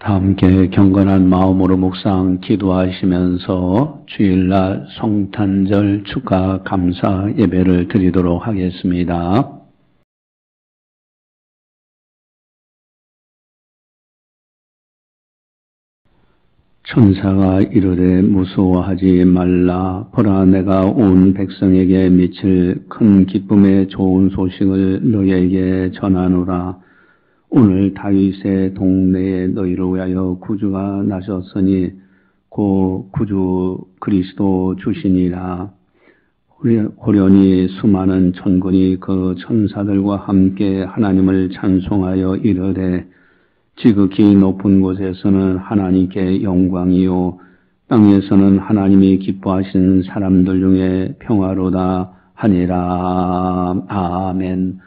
다 함께 경건한 마음으로 묵상 기도하시면서 주일날 성탄절 축하 감사 예배를 드리도록 하겠습니다. 천사가 이르되 무서워하지 말라 보라 내가 온 백성에게 미칠 큰 기쁨의 좋은 소식을 너희에게 전하노라 오늘 다윗의 동네에 너희를 위하여 구주가 나셨으니 고 구주 그리스도 주시니라. 호련히 수많은 천군이 그 천사들과 함께 하나님을 찬송하여 이르되 지극히 높은 곳에서는 하나님께 영광이요 땅에서는 하나님이 기뻐하시는 사람들 중에 평화로다 하니라. 아멘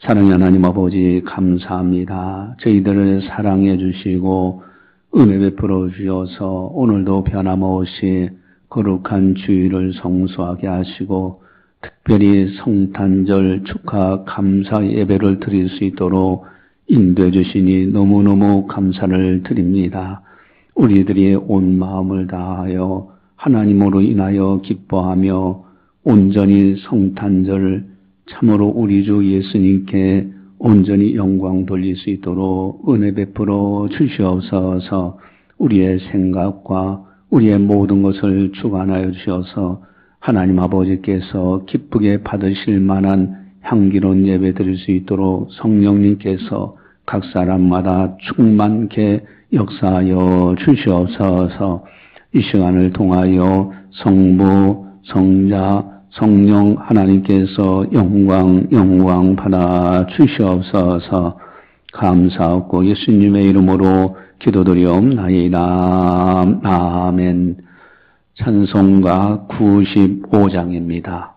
사랑의 하나님 아버지 감사합니다. 저희들을 사랑해 주시고 은혜 베풀어 주셔서 오늘도 변함없이 거룩한 주일을 성수하게 하시고 특별히 성탄절 축하 감사 예배를 드릴 수 있도록 인도해 주시니 너무너무 감사를 드립니다. 우리들이 온 마음을 다하여 하나님으로 인하여 기뻐하며 온전히 성탄절 참으로 우리 주 예수님께 온전히 영광 돌릴 수 있도록 은혜 베풀어 주시옵소서. 우리의 생각과 우리의 모든 것을 주관하여 주셔서 하나님 아버지께서 기쁘게 받으실 만한 향기로운 예배 드릴 수 있도록 성령님께서 각 사람마다 충만케 역사하여 주시옵소서. 이 시간을 통하여 성부, 성자, 성령 하나님께서 영광, 영광 받아 주시옵소서 감사하고 예수님의 이름으로 기도드리옵나이다. 아멘. 찬송가 95장입니다.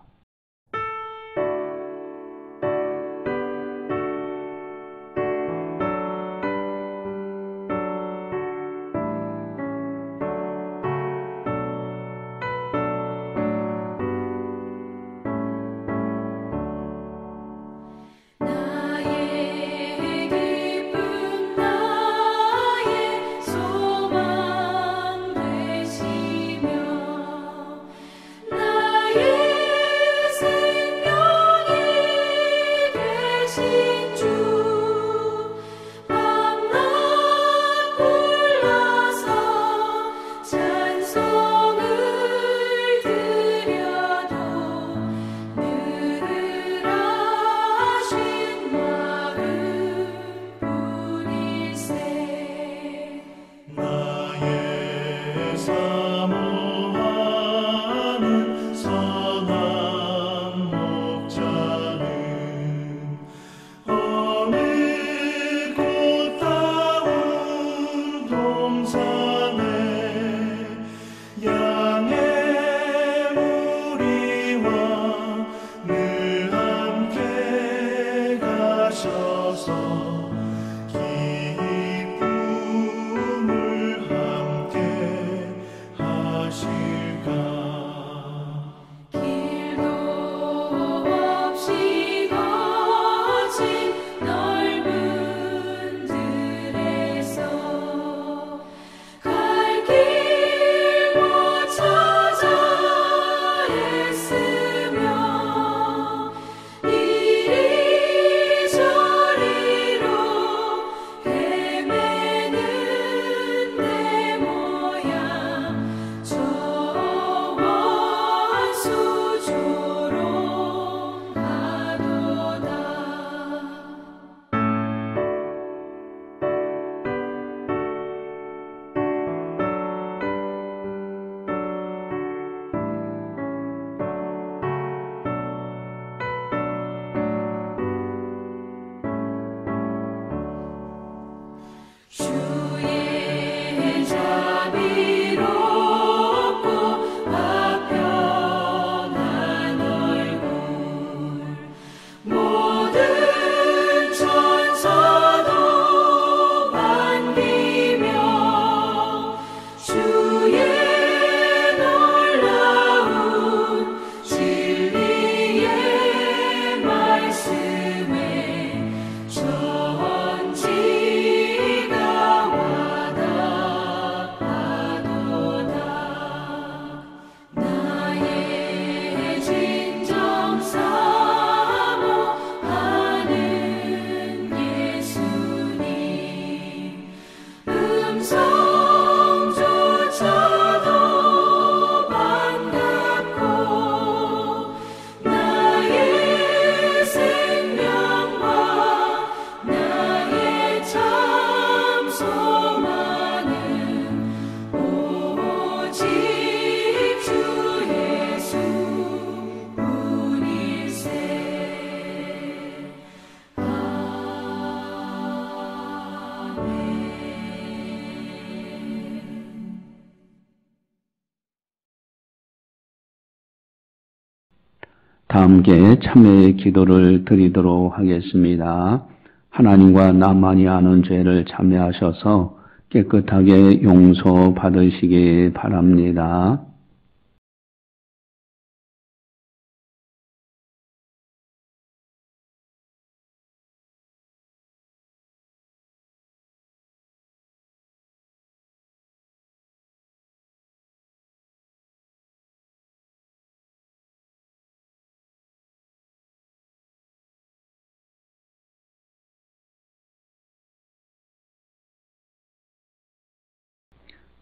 함께 참회의 기도를 드리도록 하겠습니다. 하나님과 나만이 아는 죄를 참회하셔서 깨끗하게 용서 받으시기 바랍니다.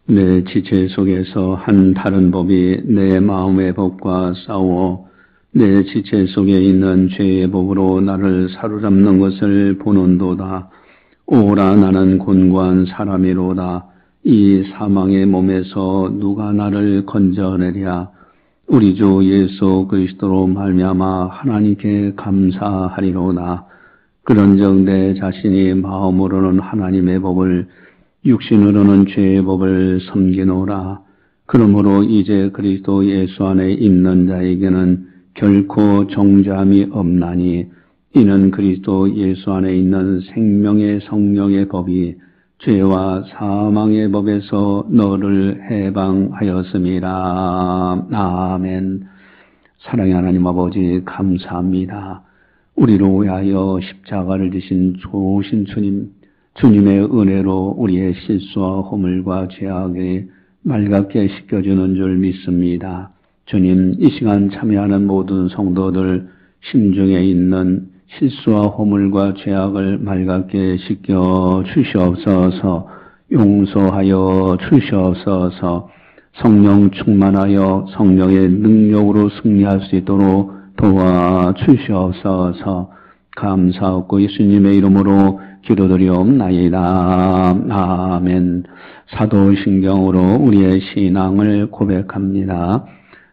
내 지체 속에서 한 다른 법이 내 마음의 법과 싸워 내 지체 속에 있는 죄의 법으로 나를 사로잡는 것을 보는도다. 오라 나는 곤고한 사람이로다. 이 사망의 몸에서 누가 나를 건져내랴. 우리 주 예수 그리스도로 말미암아 하나님께 감사하리로다. 그런즉 내 자신이 마음으로는 하나님의 법을 육신으로는 죄의 법을 섬기노라. 그러므로 이제 그리스도 예수 안에 있는 자에게는 결코 정죄함이 없나니 이는 그리스도 예수 안에 있는 생명의 성령의 법이 죄와 사망의 법에서 너를 해방하였습니다. 아멘. 사랑의 하나님 아버지 감사합니다. 우리로 위하여 십자가를 지신 좋으신 주님 주님의 은혜로 우리의 실수와 허물과 죄악에 맑게 씻겨주는 줄 믿습니다. 주님, 이 시간 참여하는 모든 성도들 심중에 있는 실수와 허물과 죄악을 맑게 씻겨 주시옵소서, 용서하여 주시옵소서, 성령 충만하여 성령의 능력으로 승리할 수 있도록 도와 주시옵소서, 감사하고 예수님의 이름으로 기도드리옵나이다. 아멘. 사도신경으로 우리의 신앙을 고백합니다.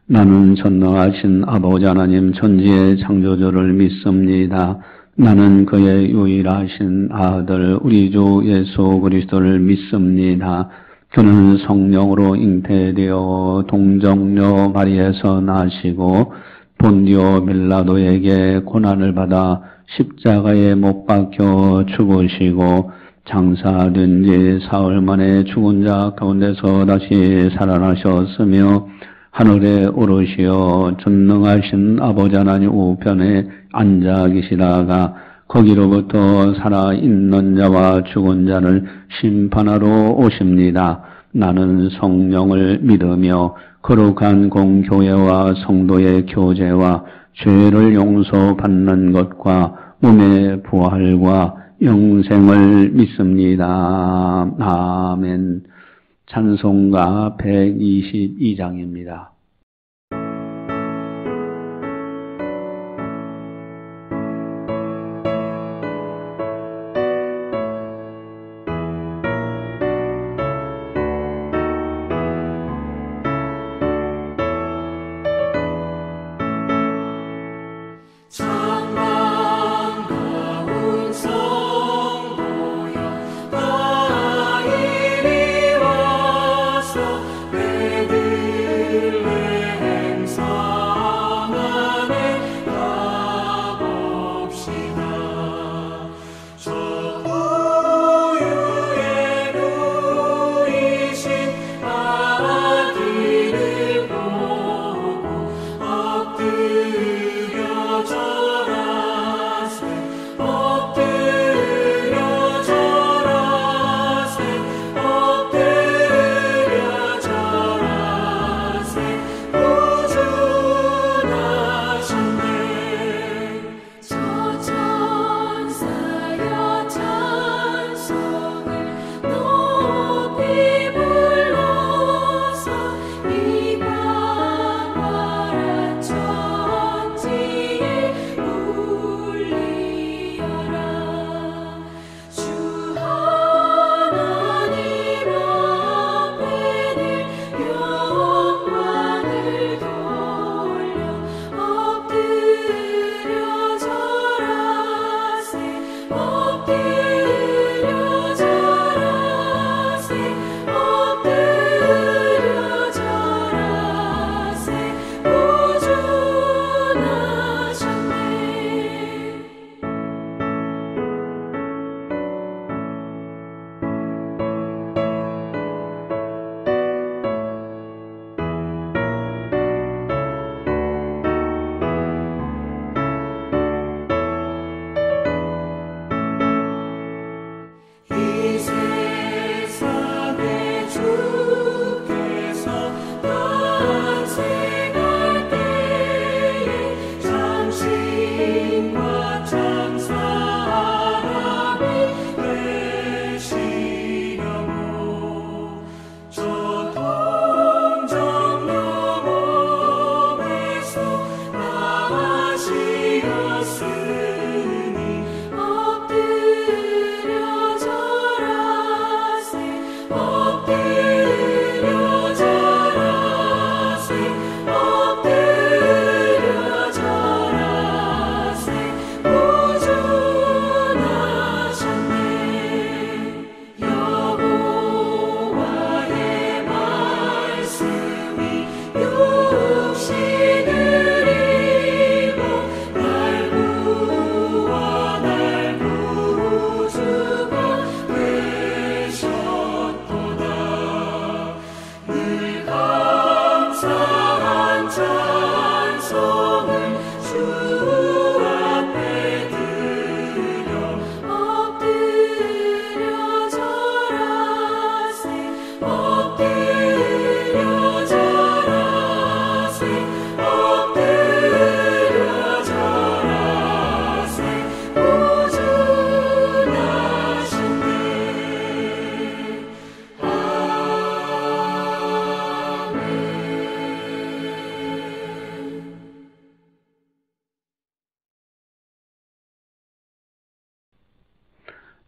나는 전능하신 아버지 하나님 천지의 창조주를 믿습니다. 나는 그의 유일하신 아들 우리 주 예수 그리스도를 믿습니다. 그는 성령으로 잉태되어 동정녀 마리에서 나시고 본디오 빌라도에게 고난을 받아 십자가에 못 박혀 죽으시고 장사된 지 사흘 만에 죽은 자 가운데서 다시 살아나셨으며 하늘에 오르시어 전능하신 아버지 하나님 우편에 앉아 계시다가 거기로부터 살아있는 자와 죽은 자를 심판하러 오십니다. 나는 성령을 믿으며 거룩한 공교회와 성도의 교제와 죄를 용서받는 것과 몸의 부활과 영생을 믿습니다. 아멘. 찬송가 122장입니다.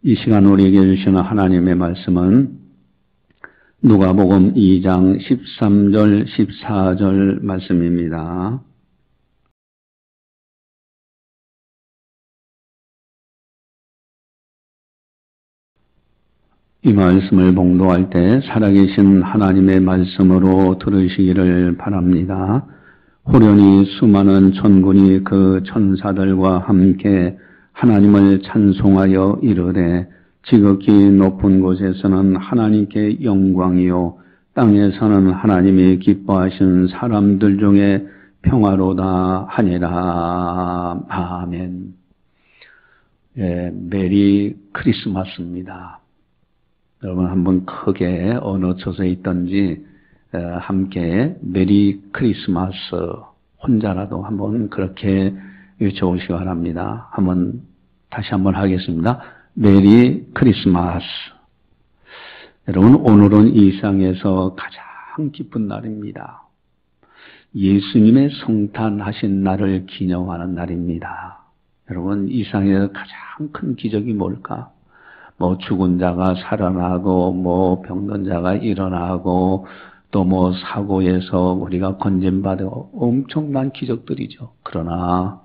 이 시간 우리에게 주시는 하나님의 말씀은 누가복음 2장 13절 14절 말씀입니다. 이 말씀을 봉도할 때 살아계신 하나님의 말씀으로 들으시기를 바랍니다. 호련히 수많은 천군이 그 천사들과 함께 하나님을 찬송하여 이르되 지극히 높은 곳에서는 하나님께 영광이요 땅에서는 하나님이 기뻐하신 사람들 중에 평화로다 하니라 아멘. 예, Merry Christmas입니다. 여러분 한번 크게 어느 처소에 있던지 함께 Merry Christmas 혼자라도 한번 그렇게 외쳐오시기 바랍니다. 한번 다시 한번 하겠습니다. 메리 크리스마스. 여러분 오늘은 이 상에서 가장 기쁜 날입니다. 예수님의 성탄하신 날을 기념하는 날입니다. 여러분 이 상에서 가장 큰 기적이 뭘까? 뭐 죽은 자가 살아나고 뭐 병든 자가 일어나고 또 뭐 사고에서 우리가 건진받고 엄청난 기적들이죠. 그러나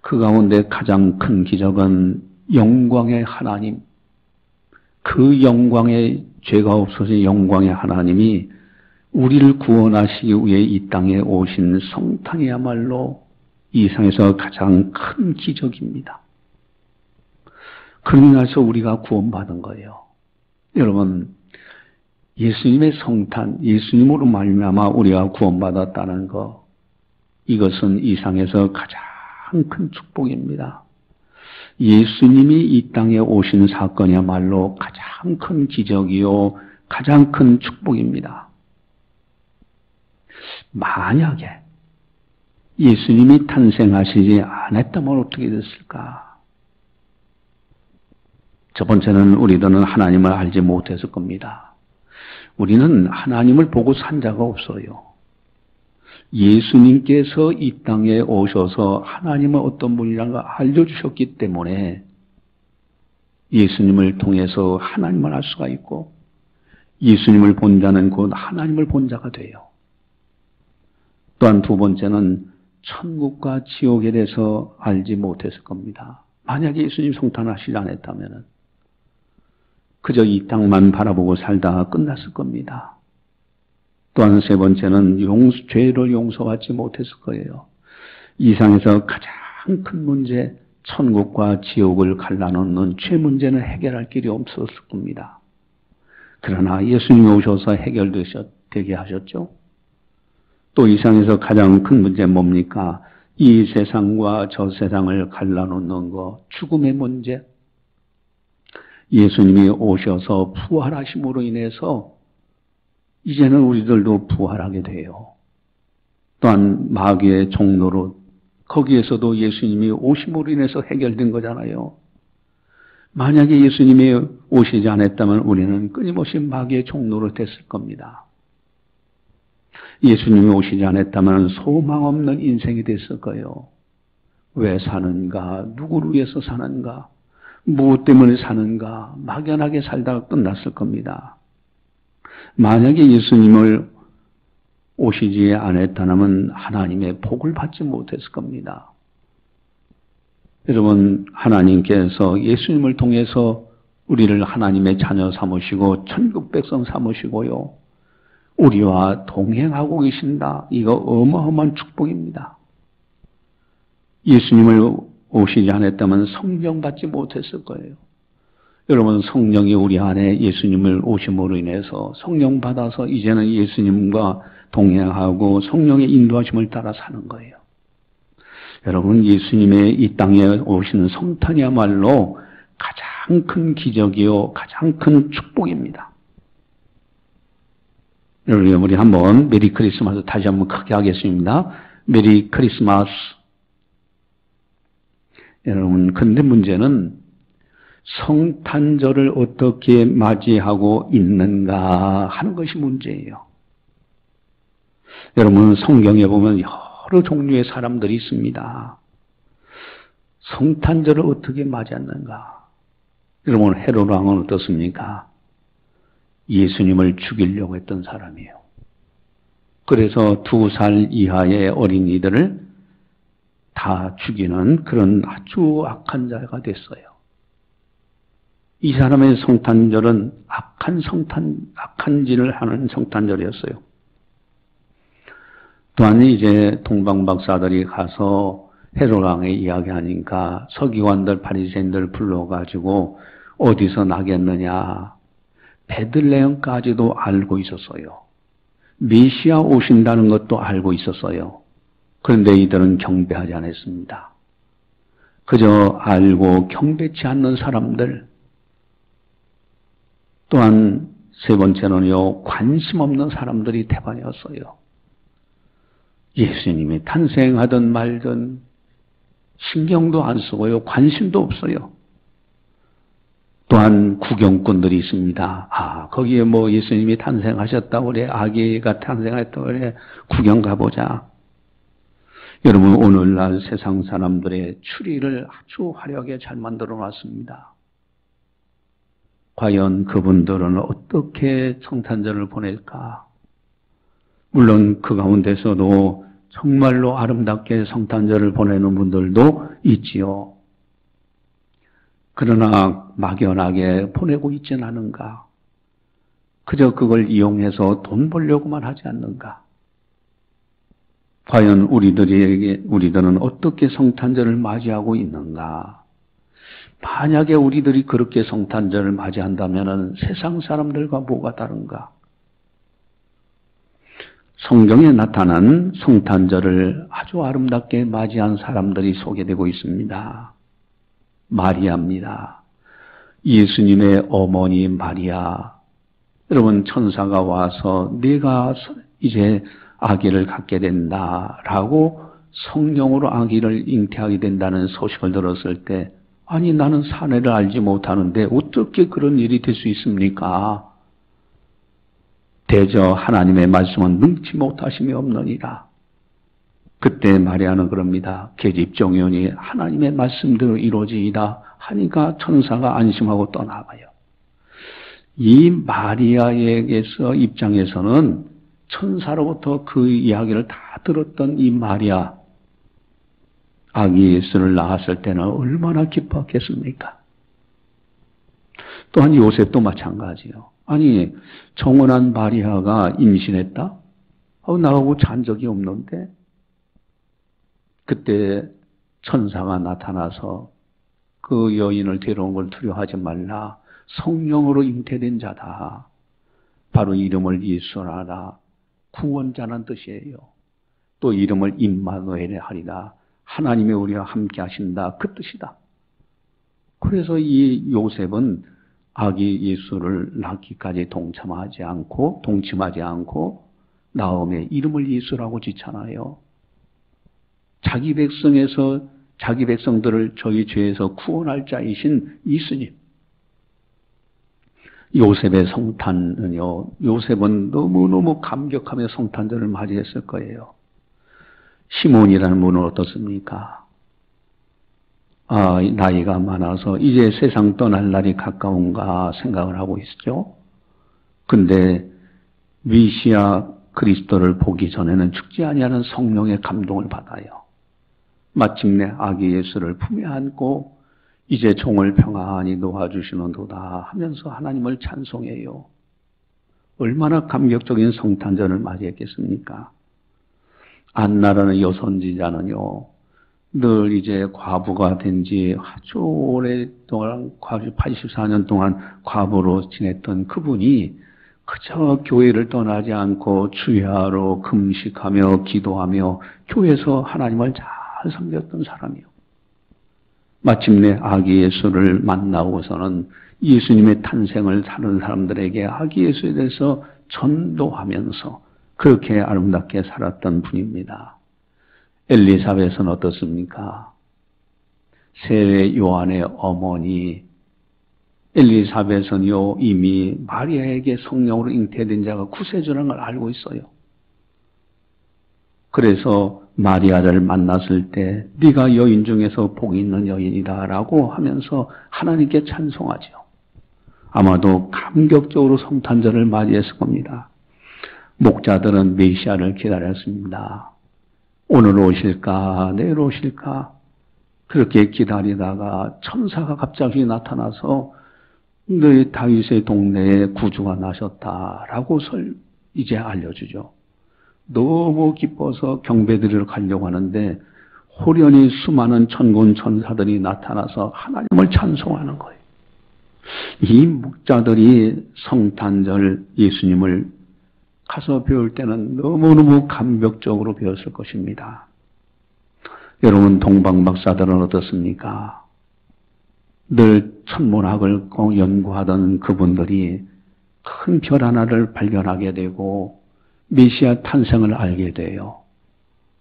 그 가운데 가장 큰 기적은 영광의 하나님, 그 영광의 죄가 없어진 영광의 하나님이 우리를 구원하시기 위해 이 땅에 오신 성탄이야말로 이 상에서 가장 큰 기적입니다. 그러면서 우리가 구원받은 거예요. 여러분, 예수님의 성탄, 예수님으로 말미암아 우리가 구원받았다는 거, 이것은 이 상에서 가장 큰 축복입니다. 예수님이 이 땅에 오신 사건이야말로 가장 큰 기적이요, 가장 큰 축복입니다. 만약에 예수님이 탄생하시지 않았다면 어떻게 됐을까? 첫 번째는 우리들은 하나님을 알지 못했을 겁니다. 우리는 하나님을 보고 산 자가 없어요. 예수님께서 이 땅에 오셔서 하나님은 어떤 분이라는 걸 알려주셨기 때문에 예수님을 통해서 하나님을 알 수가 있고 예수님을 본 자는 곧 하나님을 본 자가 돼요. 또한 두 번째는 천국과 지옥에 대해서 알지 못했을 겁니다. 만약에 예수님 성탄하시지 않았다면 그저 이 땅만 바라보고 살다가 끝났을 겁니다. 또한 세 번째는 용서, 죄를 용서받지 못했을 거예요. 이상에서 가장 큰 문제, 천국과 지옥을 갈라놓는 죄 문제는 해결할 길이 없었을 겁니다. 그러나 예수님이 오셔서 해결되게 하셨죠. 또 이상에서 가장 큰 문제 뭡니까? 이 세상과 저 세상을 갈라놓는 거, 죽음의 문제. 예수님이 오셔서 부활하심으로 인해서 이제는 우리들도 부활하게 돼요. 또한 마귀의 종로로 거기에서도 예수님이 오심으로 인해서 해결된 거잖아요. 만약에 예수님이 오시지 않았다면 우리는 끊임없이 마귀의 종로로 됐을 겁니다. 예수님이 오시지 않았다면 소망 없는 인생이 됐을 거예요. 왜 사는가? 누구를 위해서 사는가? 무엇 때문에 사는가? 막연하게 살다가 끝났을 겁니다. 만약에 예수님을 오시지 않았다면 하나님의 복을 받지 못했을 겁니다. 여러분, 하나님께서 예수님을 통해서 우리를 하나님의 자녀 삼으시고 천국 백성 삼으시고요. 우리와 동행하고 계신다. 이거 어마어마한 축복입니다. 예수님을 오시지 않았다면 성령 받지 못했을 거예요. 여러분 성령이 우리 안에 예수님을 오심으로 인해서 성령 받아서 이제는 예수님과 동행하고 성령의 인도하심을 따라 사는 거예요. 여러분 예수님의 이 땅에 오시는 성탄이야말로 가장 큰 기적이요 가장 큰 축복입니다. 여러분 우리 한번 메리 크리스마스 다시 한번 크게 하겠습니다. Merry Christmas. 여러분 근데 문제는 성탄절을 어떻게 맞이하고 있는가 하는 것이 문제예요. 여러분 성경에 보면 여러 종류의 사람들이 있습니다. 성탄절을 어떻게 맞이하는가? 여러분 헤롯 왕은 어떻습니까? 예수님을 죽이려고 했던 사람이에요. 그래서 두 살 이하의 어린이들을 다 죽이는 그런 아주 악한 자가 됐어요. 이 사람의 성탄절은 악한 성탄, 악한 짓을 하는 성탄절이었어요. 또한 이제 동방 박사들이 가서 헤로랑에 이야기하니까 서기관들, 바리새인들 불러가지고 어디서 나겠느냐. 베들레헴까지도 알고 있었어요. 메시아 오신다는 것도 알고 있었어요. 그런데 이들은 경배하지 않았습니다. 그저 알고 경배치 않는 사람들, 또한 세 번째는요, 관심 없는 사람들이 대반이었어요. 예수님이 탄생하든 말든 신경도 안 쓰고요, 관심도 없어요. 또한 구경꾼들이 있습니다. 아, 거기에 뭐 예수님이 탄생하셨다고 그래, 아기가 탄생했다고 그래, 구경 가보자. 여러분, 오늘날 세상 사람들의 추리를 아주 화려하게 잘 만들어 놨습니다. 과연 그분들은 어떻게 성탄절을 보낼까? 물론 그 가운데서도 정말로 아름답게 성탄절을 보내는 분들도 있지요. 그러나 막연하게 보내고 있진 않은가? 그저 그걸 이용해서 돈 벌려고만 하지 않는가? 과연 우리들에게, 우리들은 어떻게 성탄절을 맞이하고 있는가? 만약에 우리들이 그렇게 성탄절을 맞이한다면 세상 사람들과 뭐가 다른가? 성경에 나타난 성탄절을 아주 아름답게 맞이한 사람들이 소개되고 있습니다. 마리아입니다. 예수님의 어머니 마리아. 여러분, 천사가 와서 네가 이제 아기를 갖게 된다라고 성령으로 아기를 잉태하게 된다는 소식을 들었을 때 아니 나는 사내를 알지 못하는데 어떻게 그런 일이 될 수 있습니까? 대저 하나님의 말씀은 능치 못하심이 없느니라. 그때 마리아는 그럽니다. 계집종연이 하나님의 말씀대로 이루어지이다 하니까 천사가 안심하고 떠나가요. 이 마리아에게서 입장에서는 천사로부터 그 이야기를 다 들었던 이 마리아 아기 예수를 낳았을 때는 얼마나 기뻤겠습니까? 또한 요셉도 마찬가지요. 아니 정원한 마리아가 임신했다? 어, 나하고 잔 적이 없는데 그때 천사가 나타나서 그 여인을 데려온 걸 두려워하지 말라. 성령으로 잉태된 자다. 바로 이름을 예수하라. 구원자는 뜻이에요. 또 이름을 임마누엘에 하리라. 하나님의 우리와 함께 하신다. 그 뜻이다. 그래서 이 요셉은 아기 예수를 낳기까지 동참하지 않고, 동침하지 않고, 나음의 이름을 예수라고 지잖아요. 자기 백성에서, 자기 백성들을 저희 죄에서 구원할 자이신 예수님. 요셉의 성탄은요, 요셉은 너무너무 감격하며 성탄절을 맞이했을 거예요. 시몬이라는 분은 어떻습니까? 아, 나이가 많아서 이제 세상 떠날 날이 가까운가 생각을 하고 있죠. 근데 위시아 그리스도를 보기 전에는 죽지 아니하는 성령의 감동을 받아요. 마침내 아기 예수를 품에 안고 이제 종을 평안히 놓아주시는도다 하면서 하나님을 찬송해요. 얼마나 감격적인 성탄절을 맞이했겠습니까? 안나라는 여선지자는요, 늘 이제 과부가 된 지 아주 오랫동안, 84년 동안 과부로 지냈던 그분이 그저 교회를 떠나지 않고 주야로 금식하며 기도하며 교회에서 하나님을 잘 섬겼던 사람이요. 마침내 아기 예수를 만나고서는 예수님의 탄생을 다른 사람들에게 아기 예수에 대해서 전도하면서 그렇게 아름답게 살았던 분입니다. 엘리사벳은 어떻습니까? 세례 요한의 어머니 엘리사벳은요 이미 마리아에게 성령으로 잉태된 자가 구세주라는 걸 알고 있어요. 그래서 마리아를 만났을 때 네가 여인 중에서 복이 있는 여인이다라고 하면서 하나님께 찬송하죠. 아마도 감격적으로 성탄절을 맞이했을 겁니다. 목자들은 메시아를 기다렸습니다. 오늘 오실까 내일 오실까 그렇게 기다리다가 천사가 갑자기 나타나서 너희 다윗의 동네에 구주가 나셨다라고 설 이제 알려주죠. 너무 기뻐서 경배드리러 가려고 하는데 호련히 수많은 천군 천사들이 나타나서 하나님을 찬송하는 거예요. 이 목자들이 성탄절 예수님을 가서 배울 때는 너무너무 감격적으로 배웠을 것입니다. 여러분 동방박사들은 어떻습니까? 늘 천문학을 연구하던 그분들이 큰 별 하나를 발견하게 되고 메시아 탄생을 알게 돼요.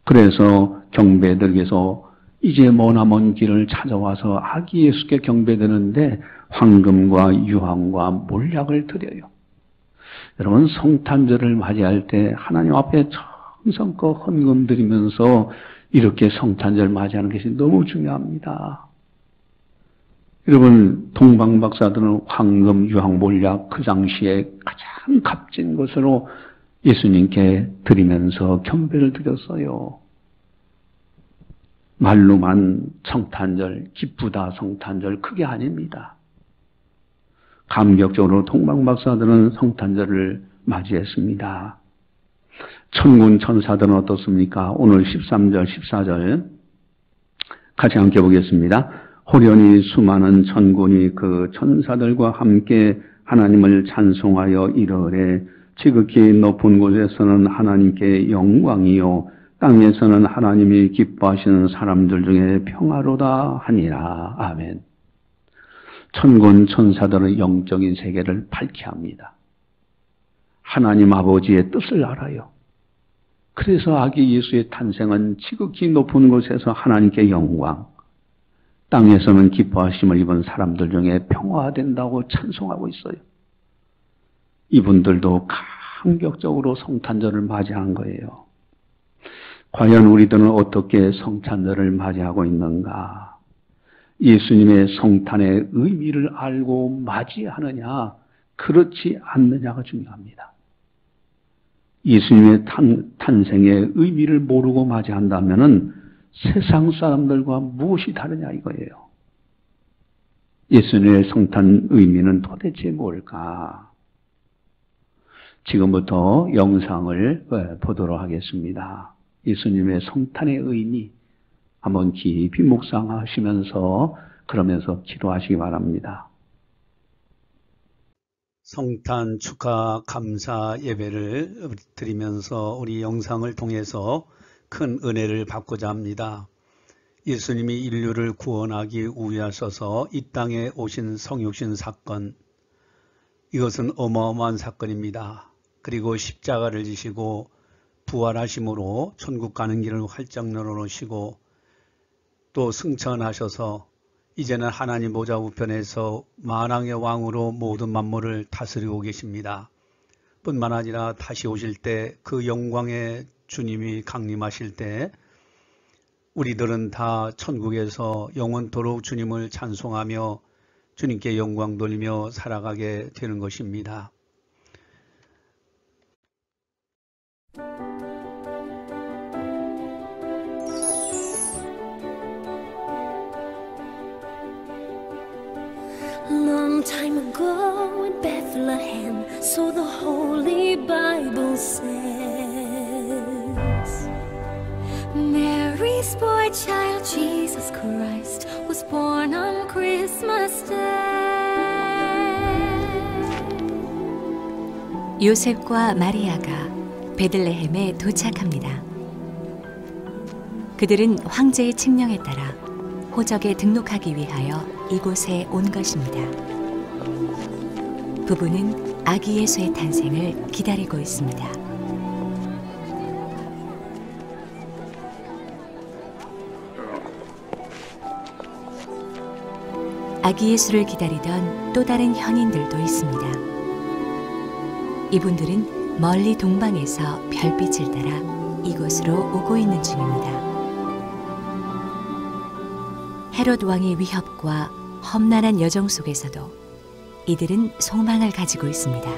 그래서 경배들께서 이제 머나먼 길을 찾아와서 아기 예수께 경배드는데 황금과 유황과 몰약을 드려요. 여러분 성탄절을 맞이할 때 하나님 앞에 정성껏 헌금 드리면서 이렇게 성탄절 맞이하는 것이 너무 중요합니다. 여러분 동방 박사들은 황금 유황 몰약 그 당시에 가장 값진 것으로 예수님께 드리면서 경배를 드렸어요. 말로만 성탄절, 기쁘다 성탄절, 그게 아닙니다. 감격적으로 동방박사들은 성탄절을 맞이했습니다. 천군 천사들은 어떻습니까? 오늘 13절, 14절 같이 함께 보겠습니다. 호련히 수많은 천군이 그 천사들과 함께 하나님을 찬송하여 이르래 지극히 높은 곳에서는 하나님께 영광이요 땅에서는 하나님이 기뻐하시는 사람들 중에 평화로다 하니라. 아멘. 천군 천사들은 영적인 세계를 밝게 합니다. 하나님 아버지의 뜻을 알아요. 그래서 아기 예수의 탄생은 지극히 높은 곳에서 하나님께 영광, 땅에서는 기뻐하심을 입은 사람들 중에 평화된다고 찬송하고 있어요. 이분들도 감격적으로 성탄절을 맞이한 거예요. 과연 우리들은 어떻게 성탄절을 맞이하고 있는가? 예수님의 성탄의 의미를 알고 맞이하느냐, 그렇지 않느냐가 중요합니다. 예수님의 탄, 탄생의 의미를 모르고 맞이한다면 세상 사람들과 무엇이 다르냐 이거예요. 예수님의 성탄 의미는 도대체 뭘까? 지금부터 영상을 어, 보도록 하겠습니다. 예수님의 성탄의 의미 한번 깊이 묵상하시면서 그러면서 기도하시기 바랍니다. 성탄 축하 감사 예배를 드리면서 우리 영상을 통해서 큰 은혜를 받고자 합니다. 예수님이 인류를 구원하기 위하셔서 이 땅에 오신 성육신 사건 이것은 어마어마한 사건입니다. 그리고 십자가를 지시고 부활하심으로 천국 가는 길을 활짝 열어놓으시고 또 승천하셔서 이제는 하나님 모자 우편에서 만왕의 왕으로 모든 만물을 다스리고 계십니다. 뿐만 아니라 다시 오실 때 그 영광의 주님이 강림하실 때 우리들은 다 천국에서 영원토록 주님을 찬송하며 주님께 영광 돌리며 살아가게 되는 것입니다. So the Holy Bible says. Mary's boy child, Jesus Christ, was born on Christmas Day. 요셉과 마리아가 베들레헴에 도착합니다. 그들은 황제의 칙령에 따라 호적에 등록하기 위하여 이곳에 온 것입니다. 부부는 아기 예수의 탄생을 기다리고 있습니다. 아기 예수를 기다리던 또 다른 현인들도 있습니다. 이분들은 멀리 동방에서 별빛을 따라 이곳으로 오고 있는 중입니다. 헤롯 왕의 위협과 험난한 여정 속에서도 이들은 소망을 가지고 있습니다.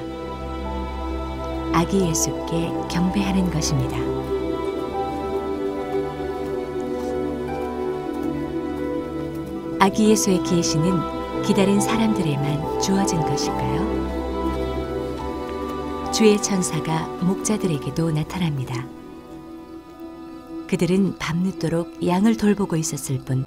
아기 예수께 경배하는 것입니다. 아기 예수의 계시는 기다린 사람들에만 주어진 것일까요? 주의 천사가 목자들에게도 나타납니다. 그들은 밤늦도록 양을 돌보고 있었을 뿐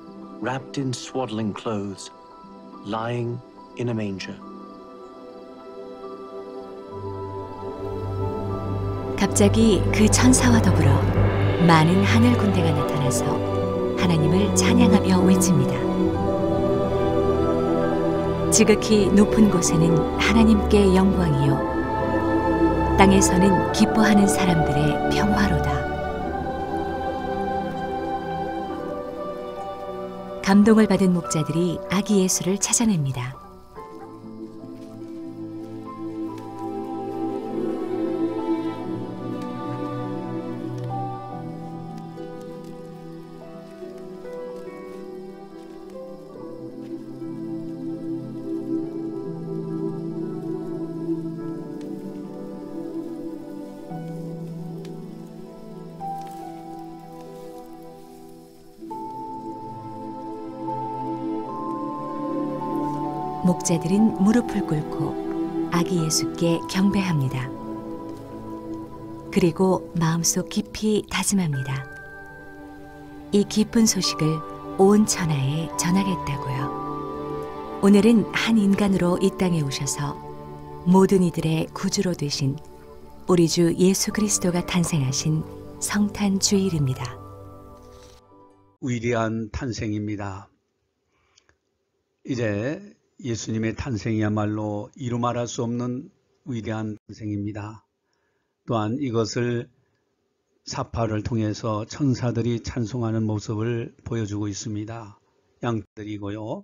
wrapped in swaddling clothes, lying in a manger. 갑자기 그 천사와 더불어 많은 하늘 군대가 나타나서 하나님을 찬양하며 외칩니다. 지극히 높은 곳에는 하나님께 영광이요 땅에서는 기뻐하는 사람들의 평화로다. 감동을 받은 목자들이 아기 예수를 찾아냅니다. 목자들은 무릎을 꿇고 아기 예수께 경배합니다. 그리고 마음속 깊이 다짐합니다. 이 기쁜 소식을 온 천하에 전하겠다고요. 오늘은 한 인간으로 이 땅에 오셔서 모든 이들의 구주로 되신 우리 주 예수 그리스도가 탄생하신 성탄 주일입니다. 위대한 탄생입니다. 이제 예수님의 탄생이야말로 이루 말할 수 없는 위대한 탄생입니다. 또한 이것을 사파를 통해서 천사들이 찬송하는 모습을 보여주고 있습니다. 양들이고요.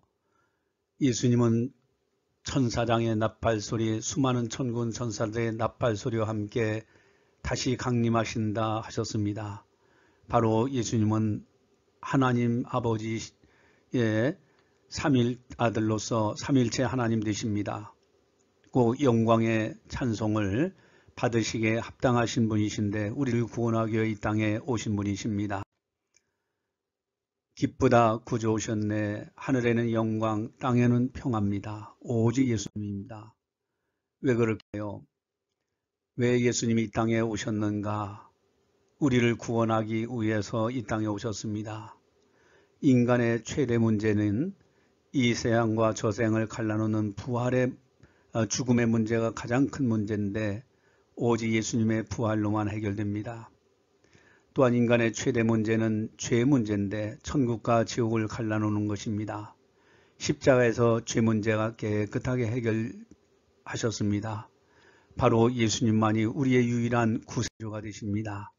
예수님은 천사장의 나팔 소리, 수많은 천군 천사들의 나팔 소리와 함께 다시 강림하신다 하셨습니다. 바로 예수님은 하나님 아버지의 삼일 아들로서 삼일체 하나님 되십니다. 그 영광의 찬송을 받으시기에 합당하신 분이신데 우리를 구원하기 위해 이 땅에 오신 분이십니다. 기쁘다 구주 오셨네 하늘에는 영광 땅에는 평합니다. 오직 예수님입니다. 왜 그럴까요? 왜 예수님이 이 땅에 오셨는가? 우리를 구원하기 위해서 이 땅에 오셨습니다. 인간의 최대 문제는 이 세상과 저 세상을 갈라놓는 부활의 어, 죽음의 문제가 가장 큰 문제인데 오직 예수님의 부활로만 해결됩니다. 또한 인간의 최대 문제는 죄 문제인데 천국과 지옥을 갈라놓는 것입니다. 십자가에서 죄 문제가 깨끗하게 해결하셨습니다. 바로 예수님만이 우리의 유일한 구세주가 되십니다.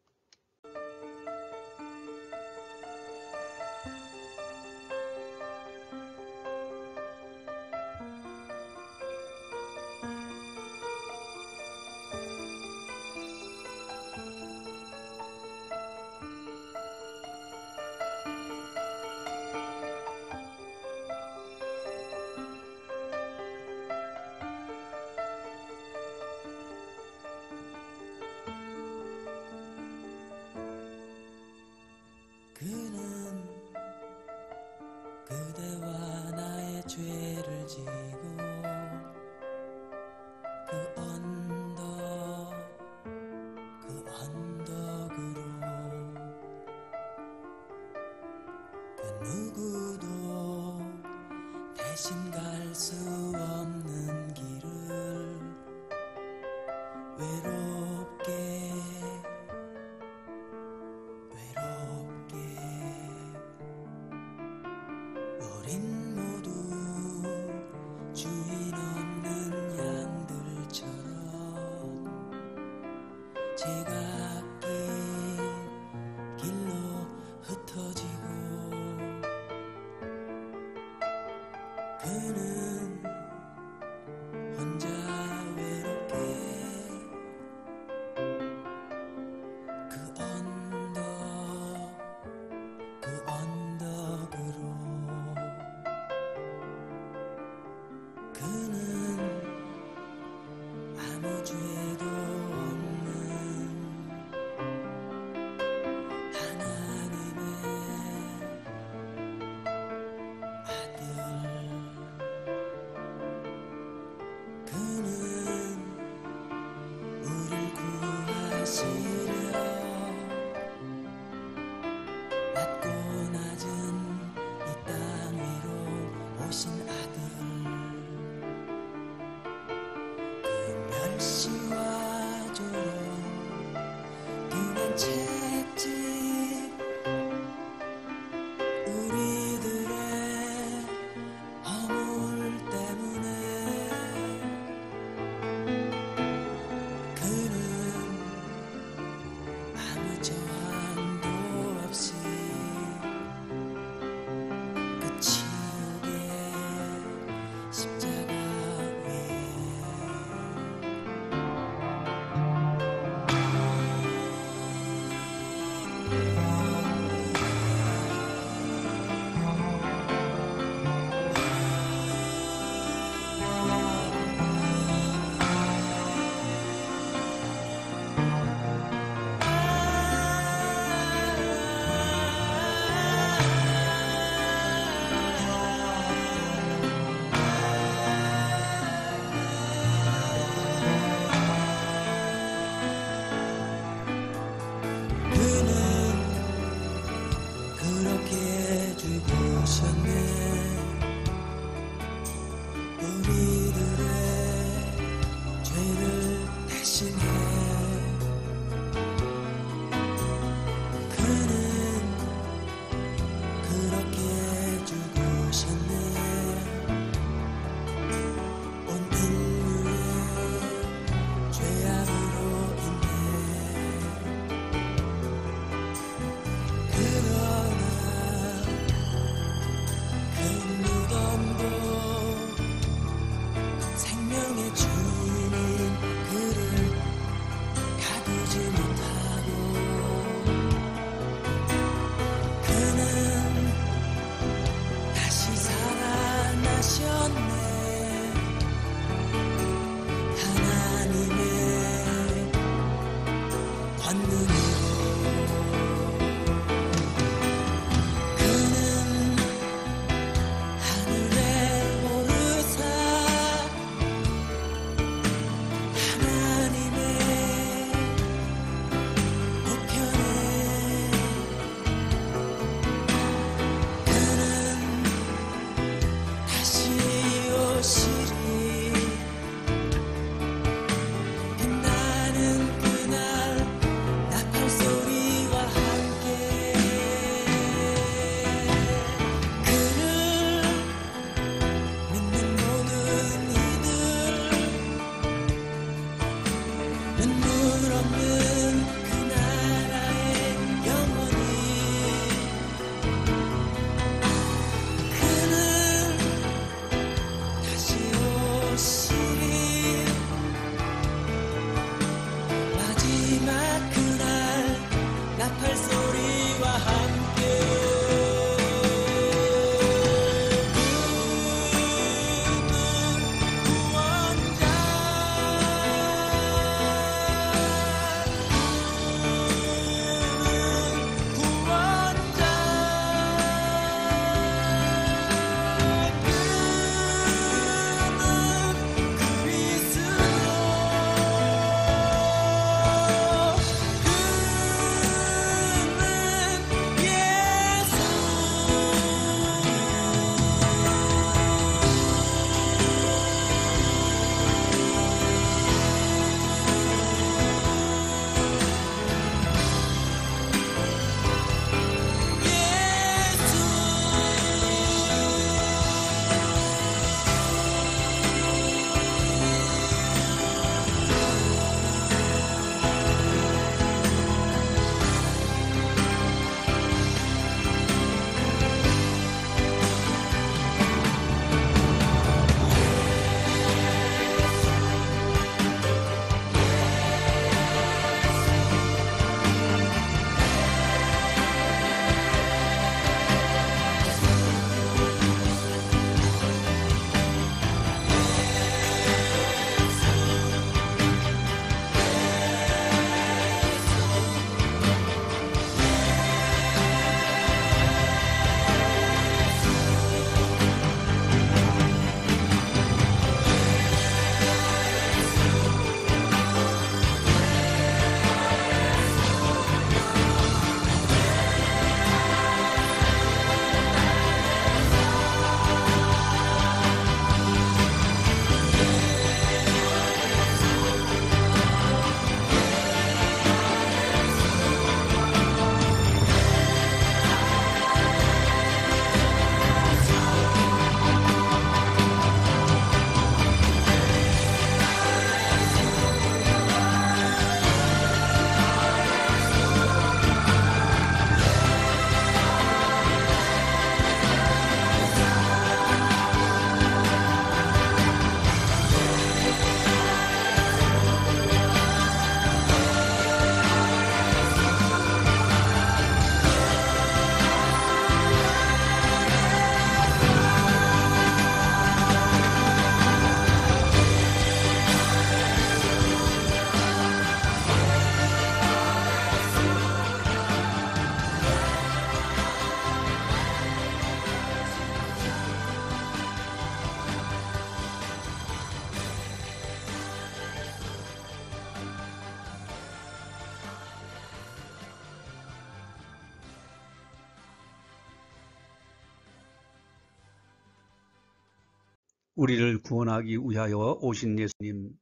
우리를 구원하기 위하여 오신 예수님,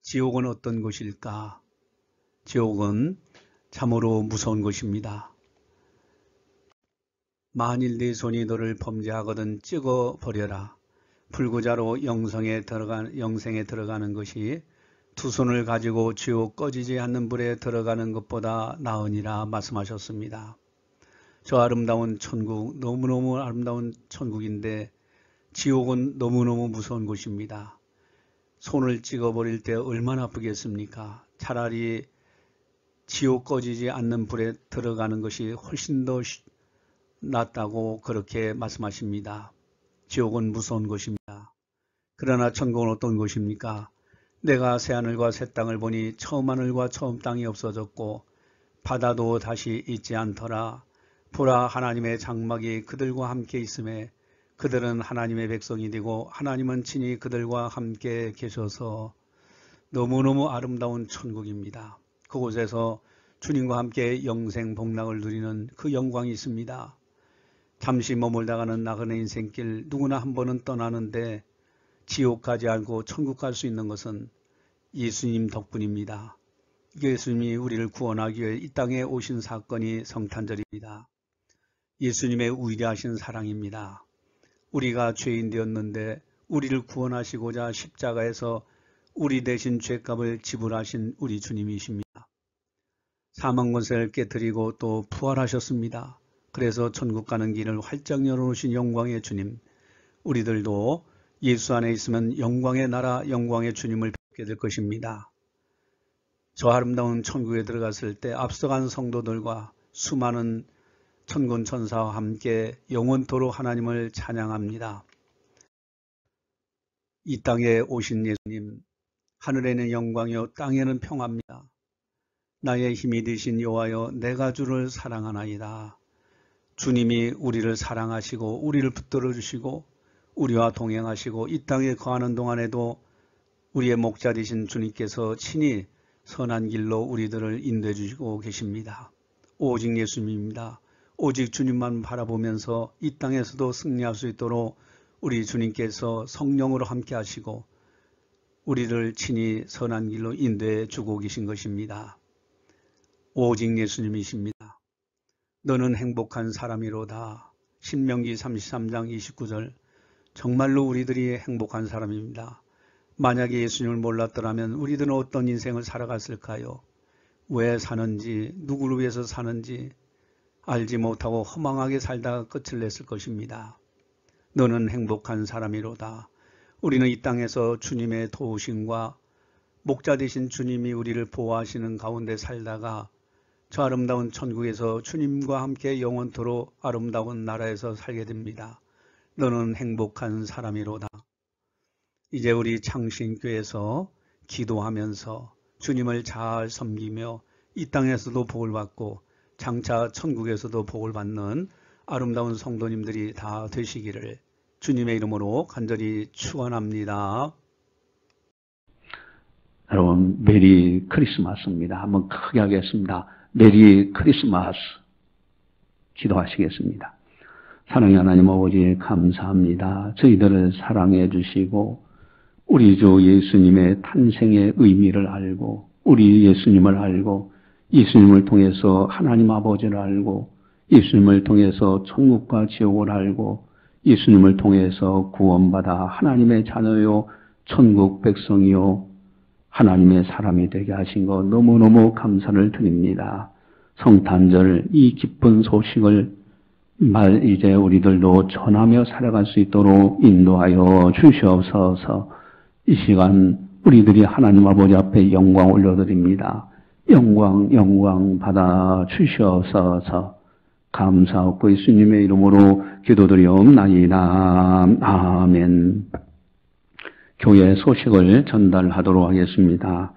지옥은 어떤 곳일까? 지옥은 참으로 무서운 곳입니다. 만일 네 손이 너를 범죄하거든 찍어 버려라. 불구자로 영성에 들어가 영생에 들어가는 것이 두 손을 가지고 지옥 꺼지지 않는 불에 들어가는 것보다 나으니라 말씀하셨습니다. 저 아름다운 천국, 너무너무 아름다운 천국인데 지옥은 너무너무 무서운 곳입니다. 손을 찍어버릴 때 얼마나 아프겠습니까? 차라리 지옥 꺼지지 않는 불에 들어가는 것이 훨씬 더 낫다고 그렇게 말씀하십니다. 지옥은 무서운 곳입니다. 그러나 천국은 어떤 곳입니까? 내가 새하늘과 새 땅을 보니 처음 하늘과 처음 땅이 없어졌고 바다도 다시 있지 않더라. 보라 하나님의 장막이 그들과 함께 있음에 그들은 하나님의 백성이 되고 하나님은 친히 그들과 함께 계셔서 너무너무 아름다운 천국입니다. 그곳에서 주님과 함께 영생 복락을 누리는 그 영광이 있습니다. 잠시 머물다가는 나그네 인생길 누구나 한 번은 떠나는데 지옥 가지 않고 천국 갈 수 있는 것은 예수님 덕분입니다. 예수님이 우리를 구원하기 위해 이 땅에 오신 사건이 성탄절입니다. 예수님의 위대하신 사랑입니다. 우리가 죄인 되었는데 우리를 구원하시고자 십자가에서 우리 대신 죄값을 지불하신 우리 주님이십니다. 사망 권세를 깨뜨리고 또 부활하셨습니다. 그래서 천국 가는 길을 활짝 열어놓으신 영광의 주님, 우리들도 예수 안에 있으면 영광의 나라, 영광의 주님을 뵙게 될 것입니다. 저 아름다운 천국에 들어갔을 때 앞서간 성도들과 수많은 천군 천사와 함께 영원토록 하나님을 찬양합니다. 이 땅에 오신 예수님, 하늘에는 영광이요 땅에는 평화입니다. 나의 힘이 되신 여호와여 내가 주를 사랑하나이다. 주님이 우리를 사랑하시고 우리를 붙들어 주시고 우리와 동행하시고 이 땅에 거하는 동안에도 우리의 목자 되신 주님께서 친히 선한 길로 우리들을 인도해 주시고 계십니다. 오직 예수님입니다. 오직 주님만 바라보면서 이 땅에서도 승리할 수 있도록 우리 주님께서 성령으로 함께 하시고 우리를 친히 선한 길로 인도해 주고 계신 것입니다. 오직 예수님이십니다. 너는 행복한 사람이로다. 신명기 33장 29절 정말로 우리들이 행복한 사람입니다. 만약에 예수님을 몰랐더라면 우리들은 어떤 인생을 살아갔을까요? 왜 사는지, 누구를 위해서 사는지 알지 못하고 허망하게 살다가 끝을 냈을 것입니다. 너는 행복한 사람이로다. 우리는 이 땅에서 주님의 도우심과 목자 되신 주님이 우리를 보호하시는 가운데 살다가 저 아름다운 천국에서 주님과 함께 영원토록 아름다운 나라에서 살게 됩니다. 너는 행복한 사람이로다. 이제 우리 창신교회에서 기도하면서 주님을 잘 섬기며 이 땅에서도 복을 받고 장차 천국에서도 복을 받는 아름다운 성도님들이 다 되시기를 주님의 이름으로 간절히 축원합니다. 여러분 Merry Christmas입니다. 한번 크게 하겠습니다. Merry Christmas 기도하시겠습니다. 사랑의 하나님 아버지 감사합니다. 저희들을 사랑해 주시고 우리 주 예수님의 탄생의 의미를 알고 우리 예수님을 알고 예수님을 통해서 하나님 아버지를 알고 예수님을 통해서 천국과 지옥을 알고 예수님을 통해서 구원받아 하나님의 자녀요 천국 백성이요 하나님의 사람이 되게 하신 것 너무너무 감사를 드립니다. 성탄절 이 기쁜 소식을 말 이제 우리들도 전하며 살아갈 수 있도록 인도하여 주시옵소서. 이 시간 우리들이 하나님 아버지 앞에 영광 올려드립니다. 영광 영광 받아 주시옵소서. 감사하고 예수님의 이름으로 기도드리옵나이다. 아멘. 교회 소식을 전달하도록 하겠습니다.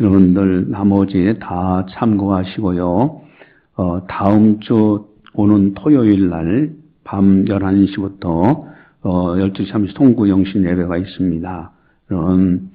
여러분들 나머지 다 참고하시고요. 어, 다음 주 오는 토요일 날 밤 11시부터 어, 12시 30분 통구 영신 예배가 있습니다. 그럼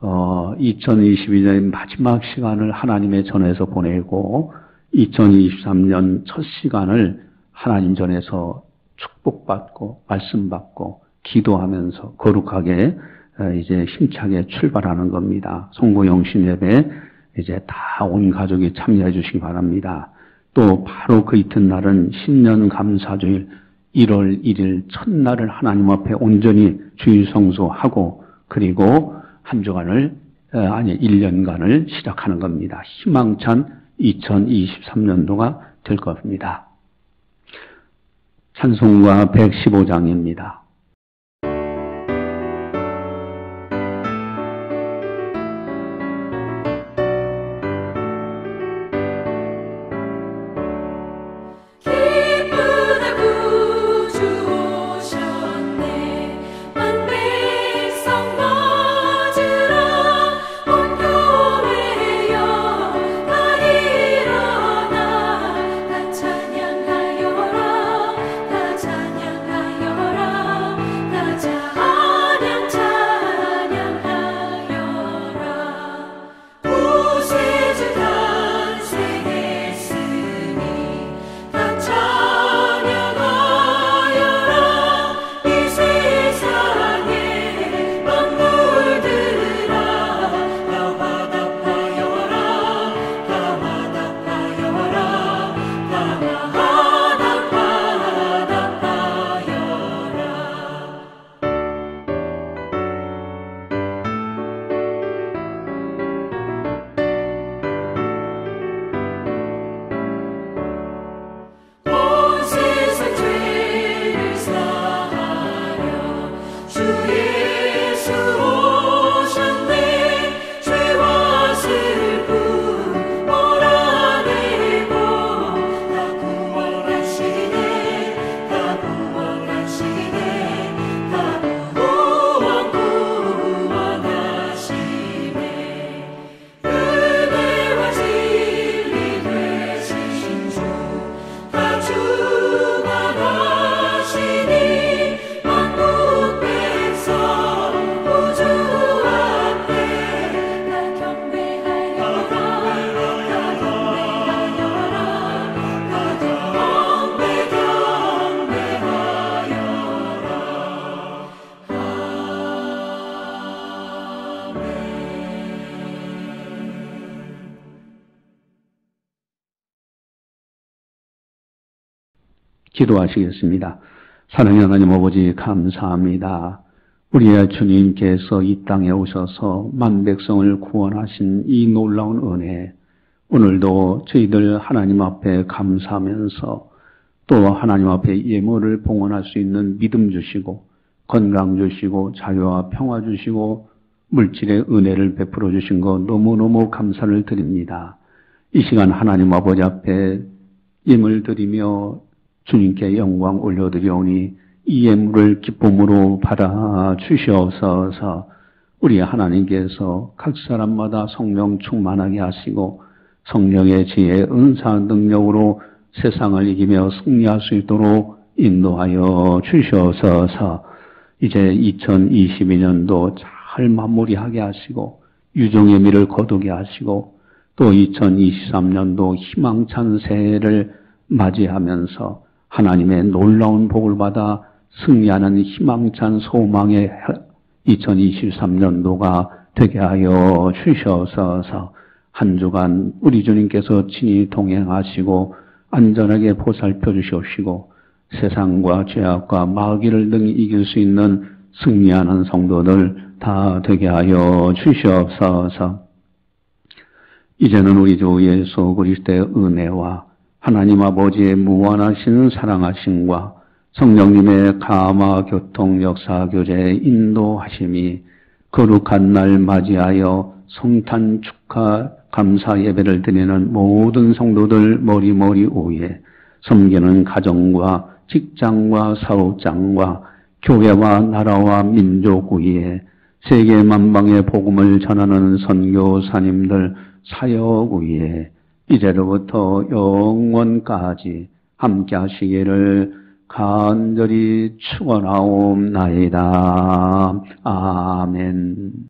어, 2022년 마지막 시간을 하나님의 전에서 보내고 2023년 첫 시간을 하나님 전에서 축복받고 말씀받고 기도하면서 거룩하게 어, 이제 힘차게 출발하는 겁니다. 송구 영신 예배 이제 다 온 가족이 참여해 주시기 바랍니다. 또 바로 그 이튿날은 신년 감사주일 1월 1일 첫날을 하나님 앞에 온전히 주일 성소하고 그리고 한 주간을 어, 아니 1년간을 시작하는 겁니다. 희망찬 2023년도가 될 겁니다. 찬송가 115장입니다. 기쁘다 기도하시겠습니다. 사랑의 하나님 아버지 감사합니다. 우리의 주님께서 이 땅에 오셔서 만 백성을 구원하신 이 놀라운 은혜 오늘도 저희들 하나님 앞에 감사하면서 또 하나님 앞에 예물을 봉헌할 수 있는 믿음 주시고 건강 주시고 자유와 평화 주시고 물질의 은혜를 베풀어 주신 것 너무너무 감사를 드립니다. 이 시간 하나님 아버지 앞에 예물 드리며 주님께 영광 올려드리오니 이 예물을 기쁨으로 받아 주시옵소서. 우리 하나님께서 각 사람마다 성령 충만하게 하시고 성령의 지혜, 은사, 능력으로 세상을 이기며 승리할 수 있도록 인도하여 주시옵소서. 이제 2022년도 잘 마무리하게 하시고 유종의 미를 거두게 하시고 또 2023년도 희망찬 새해를 맞이하면서 하나님의 놀라운 복을 받아 승리하는 희망찬 소망의 2023년도가 되게 하여 주셔서 한 주간 우리 주님께서 친히 동행하시고 안전하게 보살펴 주시옵시고 세상과 죄악과 마귀를 등이 이길 수 있는 승리하는 성도들 다 되게 하여 주시옵소서. 이제는 우리 주 예수 그리스도의 은혜와 하나님 아버지의 무한하신 사랑하심과 성령님의 감화 교통 역사 교제 인도하심이 거룩한 날 맞이하여 성탄 축하 감사 예배를 드리는 모든 성도들 머리머리 위에 섬기는 가정과 직장과 사업장과 교회와 나라와 민족 위에 세계 만방의 복음을 전하는 선교사님들 사역 위에 이제로부터 영원까지 함께 하시기를 간절히 축원하옵나이다. 아멘.